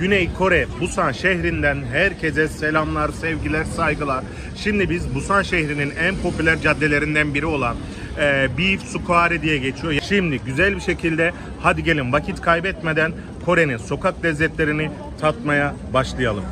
Güney Kore Busan şehrinden herkese selamlar, sevgiler, saygılar. Şimdi biz Busan şehrinin en popüler caddelerinden biri olan e, Beef Square diye geçiyor. Şimdi güzel bir şekilde hadi gelin vakit kaybetmeden Kore'nin sokak lezzetlerini tatmaya başlayalım.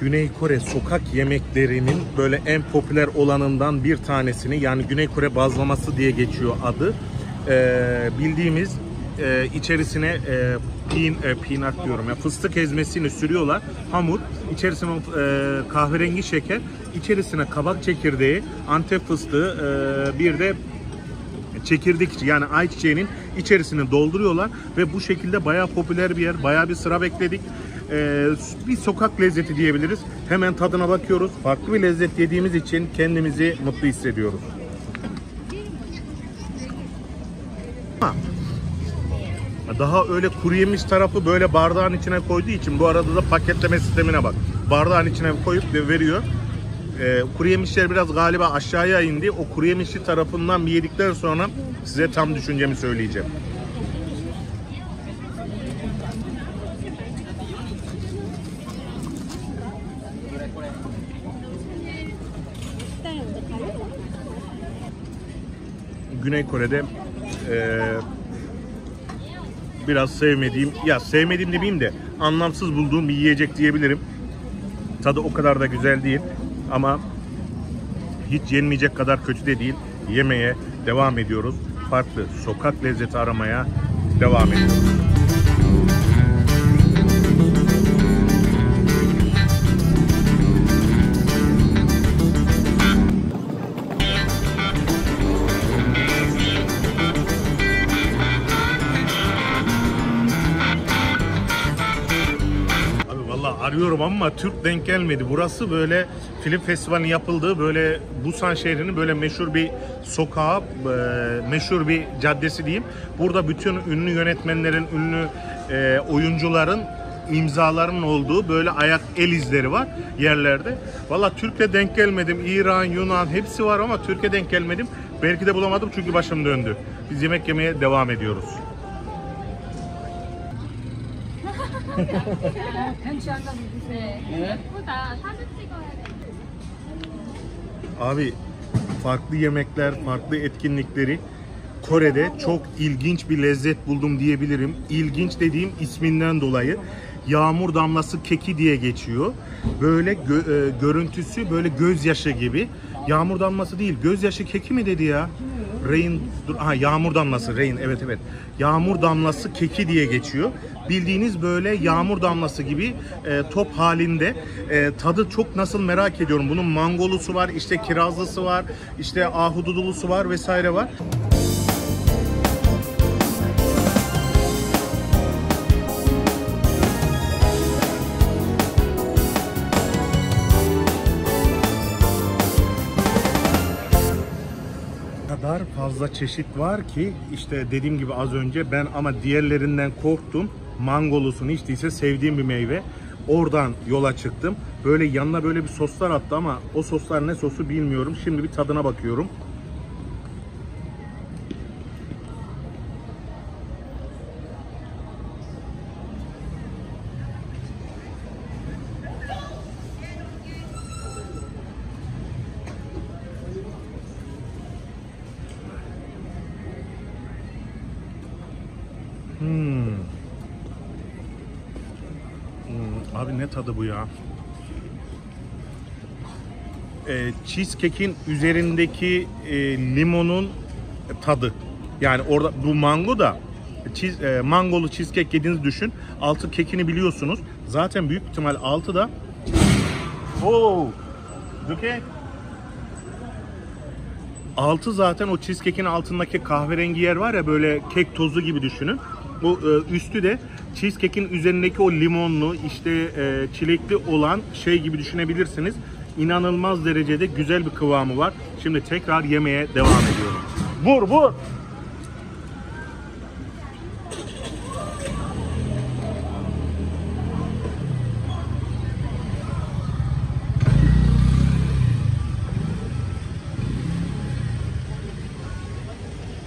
Güney Kore sokak yemeklerinin böyle en popüler olanından bir tanesini yani Güney Kore bazlaması diye geçiyor adı. Ee, bildiğimiz e, içerisine e, pin, e, peanut diyorum ya fıstık ezmesini sürüyorlar. Hamur, içerisine e, kahverengi şeker, içerisine kabak çekirdeği, antep fıstığı, e, bir de çekirdek yani ayçiçeğinin içerisini dolduruyorlar ve bu şekilde bayağı popüler bir yer. Bayağı bir sıra bekledik. Ee, bir sokak lezzeti diyebiliriz. Hemen tadına bakıyoruz. Farklı bir lezzet yediğimiz için kendimizi mutlu hissediyoruz. Ha. Daha öyle kuru yemiş tarafı böyle bardağın içine koyduğu için bu arada da paketleme sistemine bak. Bardağın içine koyup veriyor. Ee, kuru yemişler biraz galiba aşağıya indi. O kuru yemişli tarafından bir yedikten sonra size tam düşüncemi söyleyeceğim. Güney Kore'de eee, biraz sevmediğim, ya sevmediğim demeyeyim de anlamsız bulduğum bir yiyecek diyebilirim. Tadı o kadar da güzel değil ama hiç yenmeyecek kadar kötü de değil. Yemeye devam ediyoruz. Farklı sokak lezzeti aramaya devam ediyoruz. Arıyorum ama Türk denk gelmedi. Burası böyle film festivalinin yapıldığı böyle Busan şehrinin böyle meşhur bir sokağı, e, meşhur bir caddesi diyeyim. Burada bütün ünlü yönetmenlerin, ünlü e, oyuncuların imzalarının olduğu böyle ayak el izleri var yerlerde. Valla Türk'le denk gelmedim. İran, Yunan hepsi var ama Türkiye denk gelmedim. Belki de bulamadım çünkü başım döndü. Biz yemek yemeye devam ediyoruz. 예쁘다. 사진 찍어야 돼. Abi farklı yemekler, farklı etkinlikleri Kore'de çok ilginç bir lezzet buldum diyebilirim. İlginç dediğim isminden dolayı. Yağmur damlası keki diye geçiyor. Böyle gö- e, görüntüsü böyle gözyaşı gibi. Yağmur damlası değil, gözyaşı keki mi dedi ya? Rain, dur, aha, yağmur damlası, rain, evet evet. Yağmur damlası keki diye geçiyor. Bildiğiniz böyle yağmur damlası gibi e, top halinde. E, tadı çok nasıl merak ediyorum. Bunun mangolusu var, işte kirazlısı var, işte ahududulusu var vesaire var. Fazla çeşit var ki işte dediğim gibi az önce ben ama diğerlerinden korktum. Mangolusunu hiç değilse sevdiğim bir meyve. Oradan yola çıktım. Böyle yanına böyle bir soslar attı ama o soslar ne sosu bilmiyorum. Şimdi bir tadına bakıyorum. Tadı bu ya? Ee, cheesecake'in üzerindeki e, limonun tadı. Yani orada bu mango da cheese, e, mangolu cheesecake yediğinizi düşün. Altı kekini biliyorsunuz. Zaten büyük ihtimal altı da Oh! Okay. Altı zaten o cheesecake'in altındaki kahverengi yer var ya böyle kek tozu gibi düşünün. Bu e, üstü de cheesecake'in üzerindeki o limonlu işte e, çilekli olan şey gibi düşünebilirsiniz. İnanılmaz derecede güzel bir kıvamı var. Şimdi tekrar yemeye devam ediyorum. Vur vur.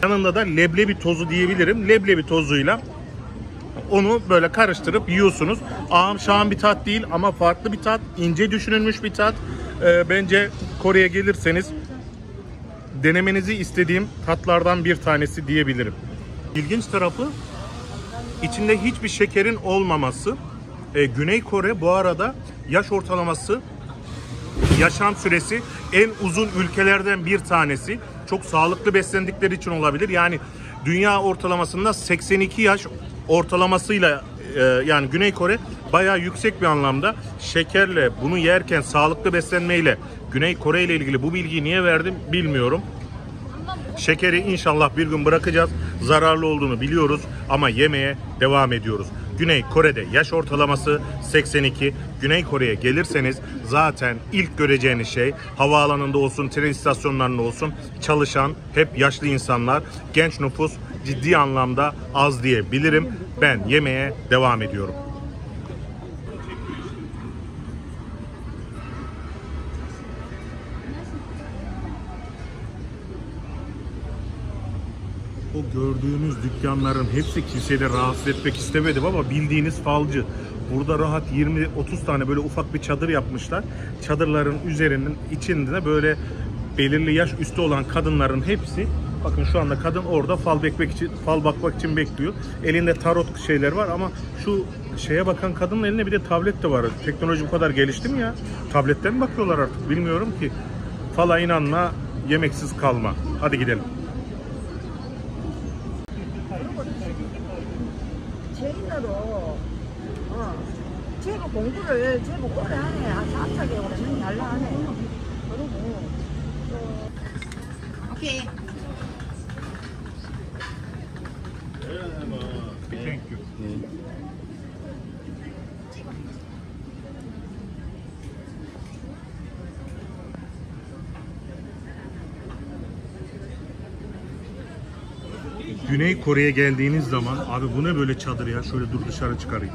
Yanında da leblebi tozu diyebilirim. Leblebi tozuyla onu böyle karıştırıp yiyorsunuz. Ağam şahım bir tat değil ama farklı bir tat. ince düşünülmüş bir tat. Ee, bence Kore'ye gelirseniz denemenizi istediğim tatlardan bir tanesi diyebilirim. İlginç tarafı içinde hiçbir şekerin olmaması. Ee, Güney Kore bu arada yaş ortalaması yaşam süresi en uzun ülkelerden bir tanesi. Çok sağlıklı beslendikleri için olabilir. Yani dünya ortalamasında 82 yaş ortalamasıyla e, yani Güney Kore bayağı yüksek bir anlamda şekerle bunu yerken sağlıklı beslenmeyle Güney Kore ile ilgili bu bilgiyi niye verdim bilmiyorum. Şekeri inşallah bir gün bırakacağız. Zararlı olduğunu biliyoruz ama yemeye devam ediyoruz. Güney Kore'de yaş ortalaması 82. Güney Kore'ye gelirseniz zaten ilk göreceğiniz şey havaalanında olsun, tren istasyonlarında olsun çalışan hep yaşlı insanlar. Genç nüfus ciddi anlamda az diyebilirim. Ben yemeye devam ediyorum. O gördüğünüz dükkanların hepsi kimseyi de rahatsız etmek istemedim ama bildiğiniz falcı. Burada rahat 20-30 tane böyle ufak bir çadır yapmışlar. Çadırların üzerinin içinde böyle belirli yaş üstü olan kadınların hepsi bakın şu anda kadın orada fal bekmek için fal bakmak için bekliyor. Elinde tarot şeyler var ama şu şeye bakan kadının elinde bir de tablet de var. Teknoloji bu kadar gelişti mi ya? Tabletten mi bakıyorlar artık bilmiyorum ki. Fala inanma, yemeksiz kalma. Hadi gidelim. 제인으로 어, 제가 공부를 제법 오래 하네 한 4, 4개월 은 달라 하네 그리고 오케이 Güney Kore'ye geldiğiniz zaman abi bu ne böyle çadır ya şöyle dur dışarı çıkarayım.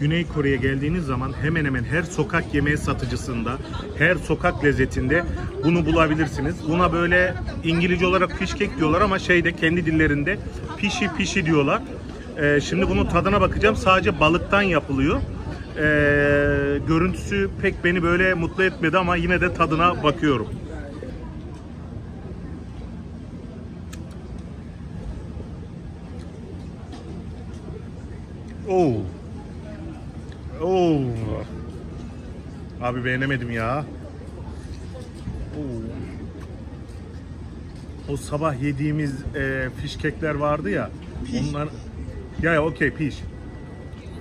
Güney Kore'ye geldiğiniz zaman hemen hemen her sokak yemeği satıcısında, her sokak lezzetinde bunu bulabilirsiniz. Buna böyle İngilizce olarak fish cake diyorlar ama şeyde kendi dillerinde pişi pişi diyorlar. Ee, şimdi bunun tadına bakacağım. Sadece balıktan yapılıyor. Ee, görüntüsü pek beni böyle mutlu etmedi ama yine de tadına bakıyorum. Oo. Oo. Abi beğenemedim ya. Oo. O sabah yediğimiz e, fiş kekler vardı ya. Onlar ya ya okey piş.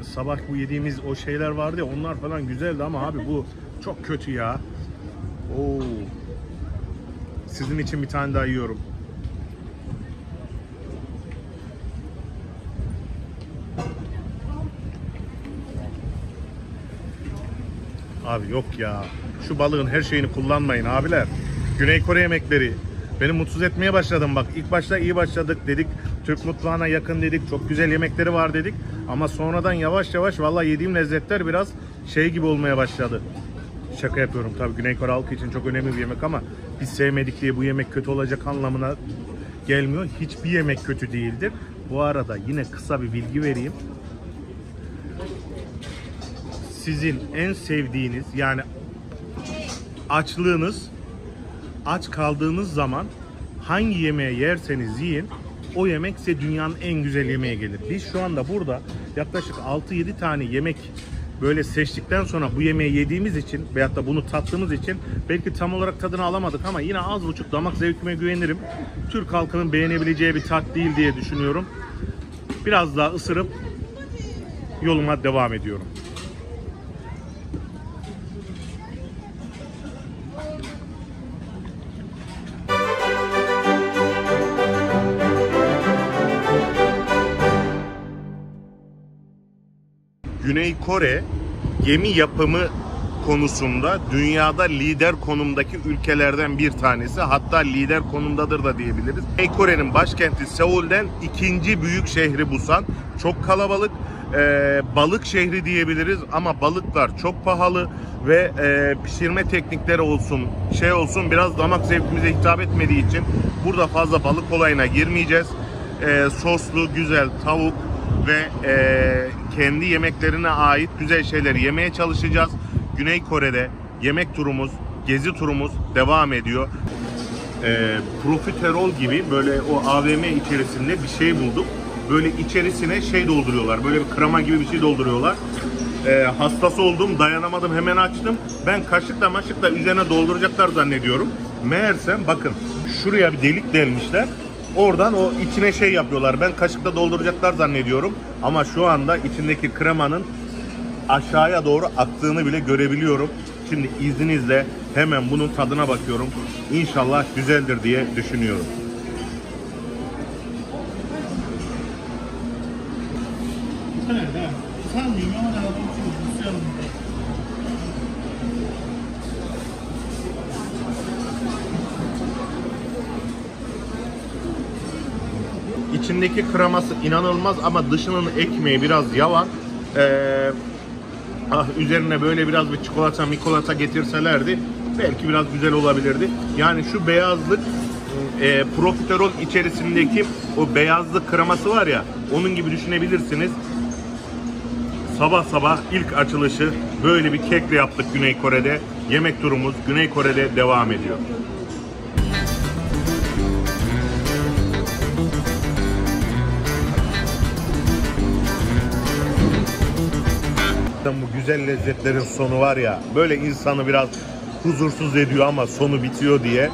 Sabah bu yediğimiz o şeyler vardı ya onlar falan güzeldi ama abi bu çok kötü ya. Oo. Sizin için bir tane daha yiyorum. Abi yok ya. Şu balığın her şeyini kullanmayın abiler. Güney Kore yemekleri. Beni mutsuz etmeye başladım bak. İlk başta iyi başladık dedik. Türk mutfağına yakın dedik. Çok güzel yemekleri var dedik. Ama sonradan yavaş yavaş vallahi yediğim lezzetler biraz şey gibi olmaya başladı. Şaka yapıyorum tabii Güney Kore halkı için çok önemli bir yemek ama biz sevmedik diye bu yemek kötü olacak anlamına gelmiyor. Hiçbir yemek kötü değildir. Bu arada yine kısa bir bilgi vereyim sizin en sevdiğiniz yani açlığınız aç kaldığınız zaman hangi yemeği yerseniz yiyin o yemek size dünyanın en güzel yemeği gelir. Biz şu anda burada yaklaşık 6-7 tane yemek böyle seçtikten sonra bu yemeği yediğimiz için veyahut da bunu tattığımız için belki tam olarak tadını alamadık ama yine az buçuk damak zevkime güvenirim. Türk halkının beğenebileceği bir tat değil diye düşünüyorum. Biraz daha ısırıp yoluma devam ediyorum. Güney Kore gemi yapımı konusunda dünyada lider konumdaki ülkelerden bir tanesi. Hatta lider konumdadır da diyebiliriz. Güney Kore'nin başkenti Seul'den ikinci büyük şehri Busan. Çok kalabalık. Ee, balık şehri diyebiliriz ama balıklar çok pahalı ve e, pişirme teknikleri olsun şey olsun biraz damak zevkimize hitap etmediği için Burada fazla balık olayına girmeyeceğiz. Ee, soslu güzel tavuk ve e, kendi yemeklerine ait güzel şeyleri yemeye çalışacağız. Güney Kore'de yemek turumuz, gezi turumuz devam ediyor. Ee, profiterol gibi böyle o AVM içerisinde bir şey bulduk. Böyle içerisine şey dolduruyorlar. Böyle bir krema gibi bir şey dolduruyorlar. Ee, hastası oldum, dayanamadım, hemen açtım. Ben kaşıkla maşıkla üzerine dolduracaklar zannediyorum. Meğersem bakın şuraya bir delik delmişler. Oradan o içine şey yapıyorlar. Ben kaşıkla dolduracaklar zannediyorum. Ama şu anda içindeki kremanın aşağıya doğru aktığını bile görebiliyorum. Şimdi izninizle hemen bunun tadına bakıyorum. İnşallah güzeldir diye düşünüyorum. İçindeki kreması inanılmaz ama dışının ekmeği biraz yavan. Ee, ah, üzerine böyle biraz bir çikolata mikolata getirselerdi belki biraz güzel olabilirdi. Yani şu beyazlık e, profiterol içerisindeki o beyazlık kreması var ya onun gibi düşünebilirsiniz. Sabah sabah ilk açılışı böyle bir kekle yaptık Güney Kore'de. Yemek turumuz Güney Kore'de devam ediyor. Bu güzel lezzetlerin sonu var ya böyle insanı biraz huzursuz ediyor ama sonu bitiyor diye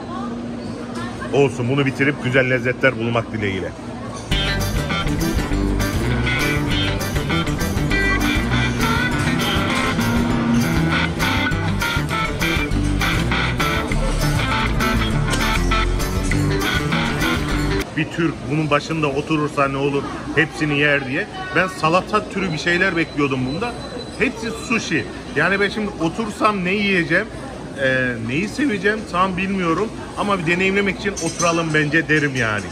olsun bunu bitirip güzel lezzetler bulmak dileğiyle. bir Türk bunun başında oturursa ne olur hepsini yer diye. Ben salata türü bir şeyler bekliyordum bunda. Hepsi sushi. Yani ben şimdi otursam ne yiyeceğim, e, neyi seveceğim tam bilmiyorum. Ama bir deneyimlemek için oturalım bence derim yani.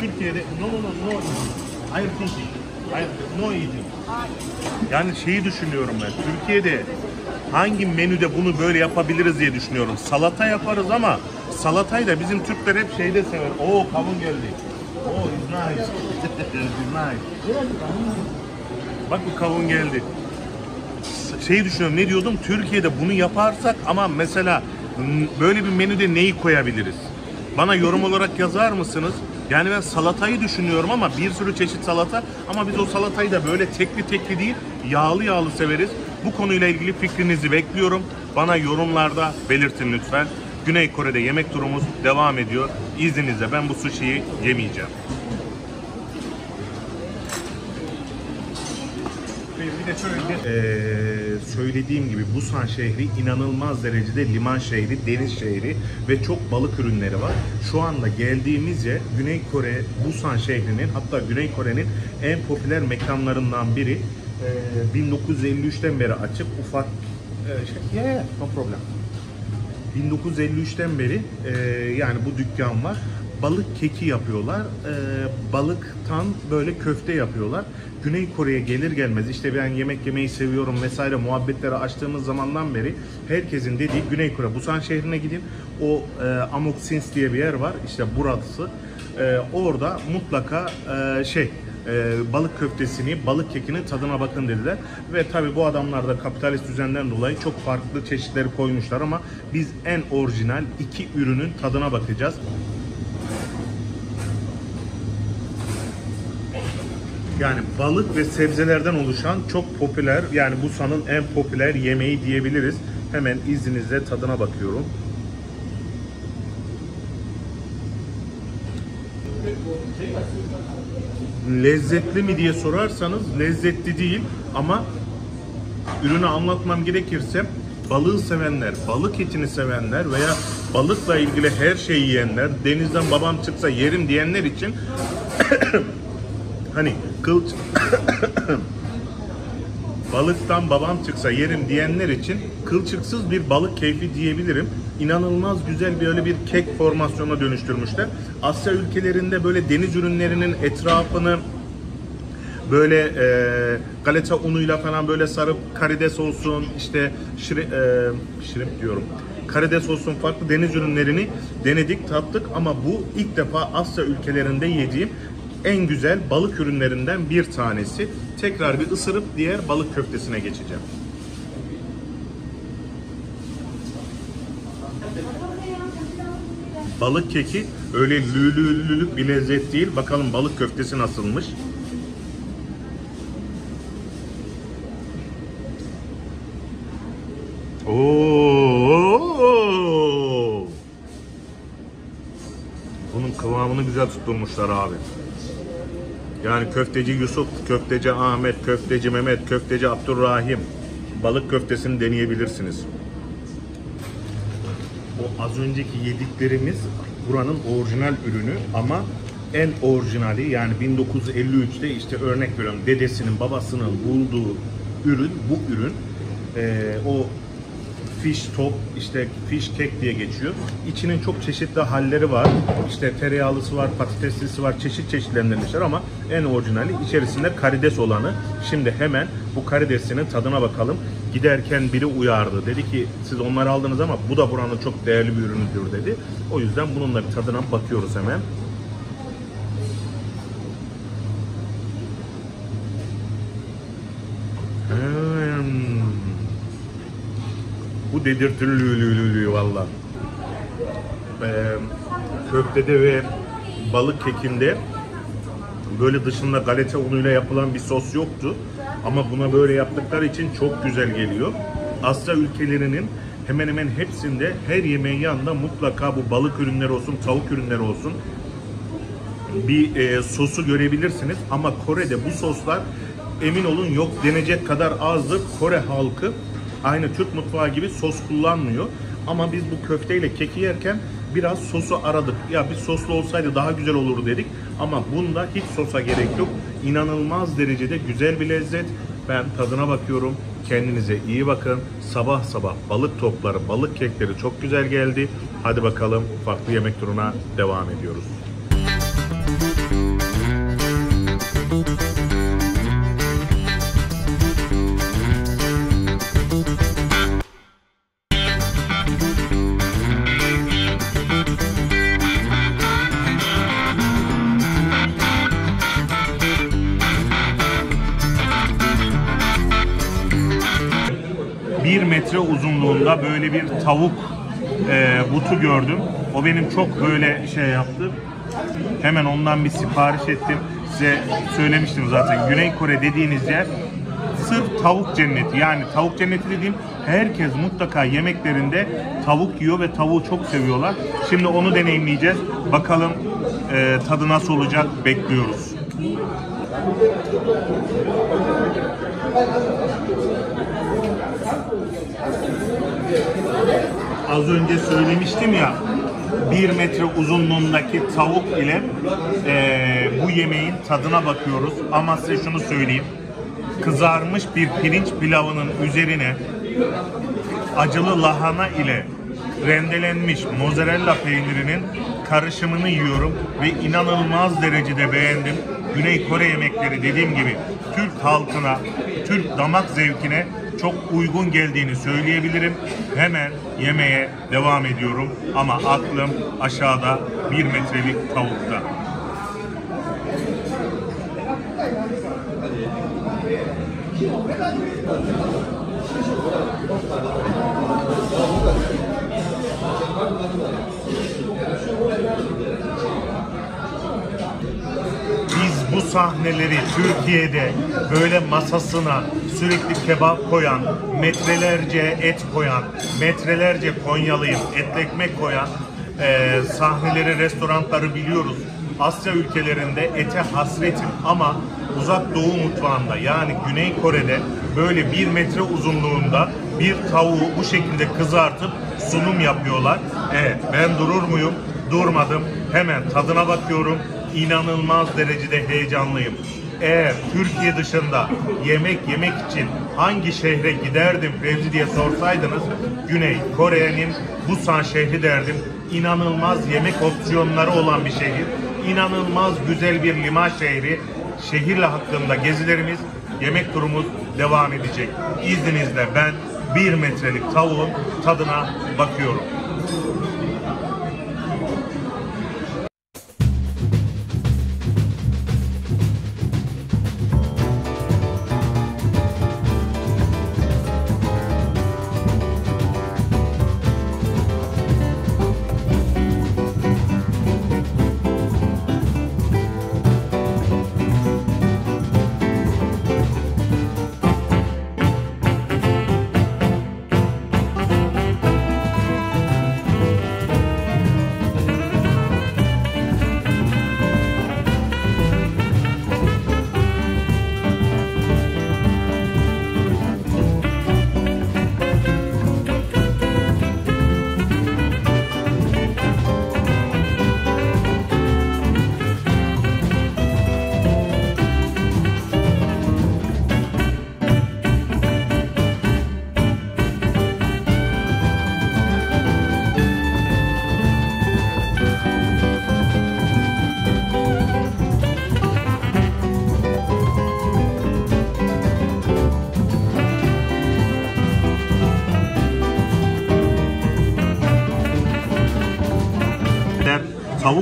Türkiye'de no no no no hayır sushi. Hayır no eating. Yani şeyi düşünüyorum ben. Türkiye'de hangi menüde bunu böyle yapabiliriz diye düşünüyorum. Salata yaparız ama salatayı da bizim Türkler hep şeyde sever. Oo kavun geldi. Oo it's nice. it's nice. Bak bu kavun geldi. Şeyi düşünüyorum ne diyordum? Türkiye'de bunu yaparsak ama mesela böyle bir menüde neyi koyabiliriz? Bana yorum olarak yazar mısınız? Yani ben salatayı düşünüyorum ama bir sürü çeşit salata ama biz o salatayı da böyle tekli tekli değil yağlı yağlı severiz. Bu konuyla ilgili fikrinizi bekliyorum. Bana yorumlarda belirtin lütfen. Güney Kore'de yemek turumuz devam ediyor. İzninizle ben bu sushi'yi yemeyeceğim. Ee, söylediğim gibi Busan şehri inanılmaz derecede liman şehri, deniz şehri ve çok balık ürünleri var. Şu anda geldiğimiz yer Güney Kore, Busan şehrinin hatta Güney Kore'nin en popüler mekanlarından biri. Ee, 1953'ten beri açık ufak e, şey, yeah, no problem. 1953'ten beri e, yani bu dükkan var. Balık keki yapıyorlar. E, balıktan böyle köfte yapıyorlar. Güney Kore'ye gelir gelmez işte ben yemek yemeyi seviyorum vesaire muhabbetleri açtığımız zamandan beri herkesin dediği Güney Kore Busan şehrine gidin. O e, Amok Sins diye bir yer var. İşte burası. E, orada mutlaka e, şey e, balık köftesini, balık kekinin tadına bakın dediler. Ve tabi bu adamlar da kapitalist düzenden dolayı çok farklı çeşitleri koymuşlar ama biz en orijinal iki ürünün tadına bakacağız. Yani balık ve sebzelerden oluşan çok popüler yani Busan'ın en popüler yemeği diyebiliriz. Hemen izninizle tadına bakıyorum. Lezzetli mi diye sorarsanız lezzetli değil ama ürünü anlatmam gerekirse balığı sevenler, balık etini sevenler veya balıkla ilgili her şeyi yiyenler, denizden babam çıksa yerim diyenler için hani kıl balıktan babam çıksa yerim diyenler için kılçıksız bir balık keyfi diyebilirim. İnanılmaz güzel böyle bir kek formasyona dönüştürmüşler. Asya ülkelerinde böyle deniz ürünlerinin etrafını böyle e, galeta unuyla falan böyle sarıp karides olsun işte şiri, e, şirimp diyorum. Karides olsun farklı deniz ürünlerini denedik tattık ama bu ilk defa Asya ülkelerinde yediğim en güzel balık ürünlerinden bir tanesi. Tekrar bir ısırıp diğer balık köftesine geçeceğim. Balık keki öyle lülülülük bir lezzet değil. Bakalım balık köftesi nasılmış. Oo! Bunun kıvamını güzel tutturmuşlar abi. Yani köfteci Yusuf, köfteci Ahmet, köfteci Mehmet, köfteci Abdurrahim balık köftesini deneyebilirsiniz. O az önceki yediklerimiz buranın orijinal ürünü ama en orijinali yani 1953'te işte örnek veriyorum dedesinin babasının bulduğu ürün bu ürün Ee, o fish top işte fish cake diye geçiyor. İçinin çok çeşitli halleri var. İşte tereyağlısı var, patateslisi var, çeşit çeşitlendirmişler ama en orijinali içerisinde karides olanı. Şimdi hemen bu karidesinin tadına bakalım. Giderken biri uyardı. Dedi ki siz onları aldınız ama bu da buranın çok değerli bir ürünüdür dedi. O yüzden bununla bir tadına bakıyoruz hemen. Bu valla. Ee, köftede ve balık kekinde böyle dışında galeta unuyla yapılan bir sos yoktu. Ama buna böyle yaptıkları için çok güzel geliyor. Asya ülkelerinin hemen hemen hepsinde her yemeğin yanında mutlaka bu balık ürünleri olsun, tavuk ürünleri olsun bir e, sosu görebilirsiniz. Ama Kore'de bu soslar emin olun yok denecek kadar azdır. Kore halkı aynı Türk mutfağı gibi sos kullanmıyor. Ama biz bu köfteyle keki yerken biraz sosu aradık. Ya bir soslu olsaydı daha güzel olur dedik. Ama bunda hiç sosa gerek yok. İnanılmaz derecede güzel bir lezzet. Ben tadına bakıyorum. Kendinize iyi bakın. Sabah sabah balık topları, balık kekleri çok güzel geldi. Hadi bakalım farklı yemek turuna devam ediyoruz. Metre uzunluğunda böyle bir tavuk e, butu gördüm. O benim çok böyle şey yaptı. Hemen ondan bir sipariş ettim. Size söylemiştim zaten. Güney Kore dediğiniz yer sırf tavuk cenneti. Yani tavuk cenneti dediğim herkes mutlaka yemeklerinde tavuk yiyor ve tavuğu çok seviyorlar. Şimdi onu deneyimleyeceğiz. Bakalım e, tadı nasıl olacak bekliyoruz. Az önce söylemiştim ya 1 metre uzunluğundaki tavuk ile eee, bu yemeğin tadına bakıyoruz. Ama size şunu söyleyeyim. Kızarmış bir pirinç pilavının üzerine acılı lahana ile rendelenmiş mozzarella peynirinin karışımını yiyorum ve inanılmaz derecede beğendim. Güney Kore yemekleri dediğim gibi Türk halkına, Türk damak zevkine çok uygun geldiğini söyleyebilirim. Hemen yemeğe devam ediyorum ama aklım aşağıda bir metrelik tavukta. Biz bu sahneleri Türkiye'de böyle masasına sürekli kebap koyan, metrelerce et koyan, metrelerce Konyalıyım et ekmek koyan eee, sahneleri, restoranları biliyoruz. Asya ülkelerinde ete hasretim ama uzak doğu mutfağında yani Güney Kore'de böyle bir metre uzunluğunda bir tavuğu bu şekilde kızartıp sunum yapıyorlar. Evet ben durur muyum? Durmadım. Hemen tadına bakıyorum. İnanılmaz derecede heyecanlıyım. Eğer Türkiye dışında yemek yemek için hangi şehre giderdim Fevzi diye sorsaydınız Güney Kore'nin Busan şehri derdim. İnanılmaz yemek opsiyonları olan bir şehir. İnanılmaz güzel bir liman şehri. şehirle hakkında gezilerimiz, yemek turumuz devam edecek. İzninizle ben bir metrelik tavuğun tadına bakıyorum.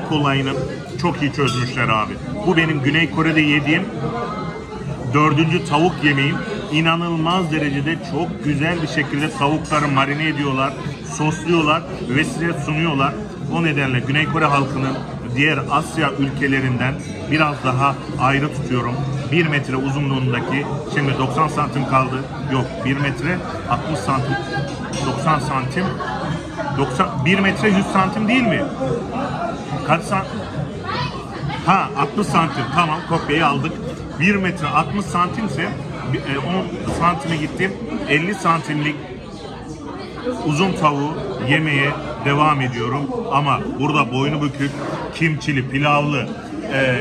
Tavuk olayını çok iyi çözmüşler abi. Bu benim Güney Kore'de yediğim dördüncü tavuk yemeğim. İnanılmaz derecede çok güzel bir şekilde tavukları marine ediyorlar, sosluyorlar ve size sunuyorlar. O nedenle Güney Kore halkının diğer Asya ülkelerinden biraz daha ayrı tutuyorum. 1 metre uzunluğundaki, şimdi 90 santim kaldı. Yok 1 metre 60 santim, 90 santim 90, 1 metre 100 santim değil mi? Kaç santim? Ha 60 santim tamam kopyayı aldık. 1 metre 60 santimse bir- e, 10 santime gittim. 50 santimlik uzun tavuğu yemeye devam ediyorum. Ama burada boynu bükük, kimçili, pilavlı, e,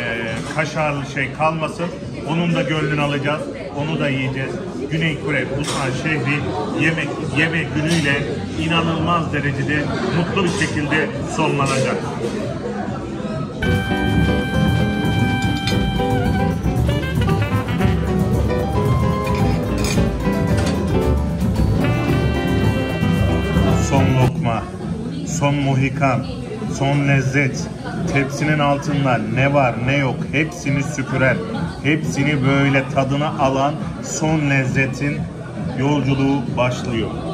kaşarlı şey kalmasın. Onun da gönlünü alacağız. Onu da yiyeceğiz. Güney Kore, Busan şehri yemek yeme günüyle inanılmaz derecede mutlu bir şekilde sonlanacak. Son lokma, son muhikan, son lezzet. Tepsinin altında ne var ne yok hepsini süpüren, hepsini böyle tadına alan son lezzetin yolculuğu başlıyor.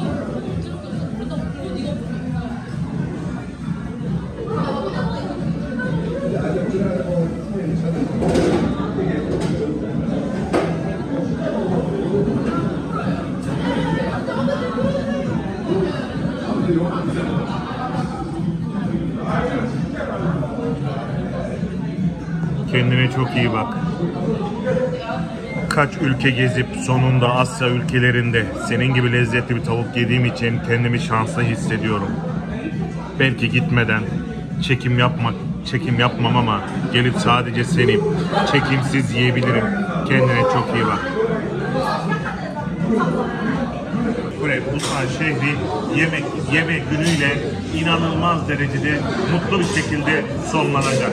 Kendine çok iyi bak. Kaç ülke gezip sonunda Asya ülkelerinde senin gibi lezzetli bir tavuk yediğim için kendimi şanslı hissediyorum. Belki gitmeden çekim yapmak çekim yapmam ama gelip sadece seni çekimsiz yiyebilirim. Kendine çok iyi bak. Kure, Busan şehri yemek yeme günüyle inanılmaz derecede mutlu bir şekilde sonlanacak.